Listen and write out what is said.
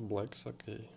Black's okay.